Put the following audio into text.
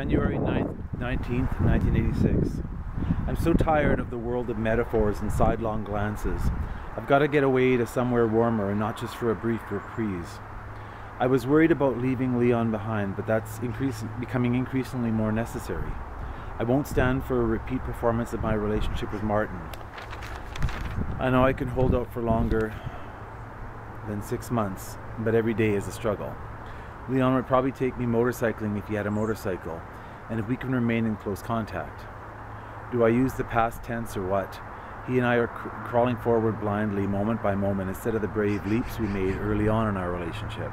January 9th, 19th, 1986. I'm so tired of the world of metaphors and sidelong glances. I've got to get away to somewhere warmer and not just for a brief reprise. I was worried about leaving Leon behind, but that's increasing, becoming increasingly more necessary. I won't stand for a repeat performance of my relationship with Martin. I know I can hold out for longer than six months, but every day is a struggle. Leon would probably take me motorcycling if he had a motorcycle, and if we can remain in close contact. Do I use the past tense or what? He and I are cr- crawling forward blindly, moment by moment, instead of the brave leaps we made early on in our relationship.